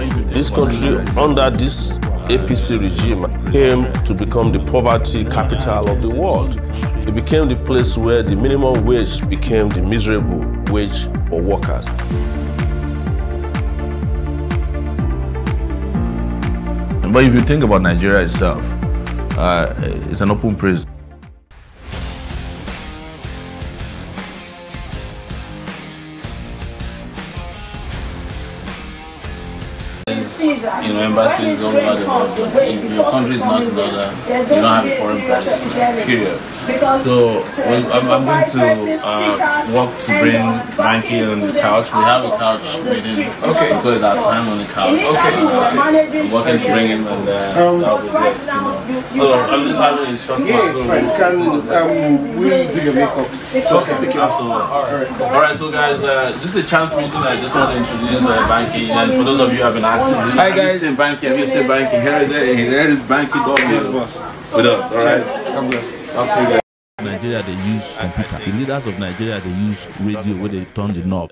This country, under this APC regime, came to become the poverty capital of the world. It became the place where the minimum wage became the miserable wage for workers. But if you think about Nigeria itself, uh, it's an open prison. You know, embassies all over the if your country is not in order, you don't have a foreign policy, period. So I'm, I'm going to uh, work to bring Banky on the couch. We have a couch meeting. Okay. We call it our time on the couch. Okay. Uh, I'm working to bring him and uh, Um, that'll be great. You know. So I'm just having a short Yeah, it's fine. Can um, we do your makeups? Okay, thank you. Absolutely. All right. All right, so guys, uh, just a chance meeting. I just want to introduce uh, Banky, and for those of you who have been asking, Hi, have you guys. seen Banky? Have you seen Banky? Here it is. Here is Banky. God Yes, bless boss. with us. All right. God bless. Talk to you guys. Nigeria, they use computer. The leaders of Nigeria, they use radio where they turn the knob.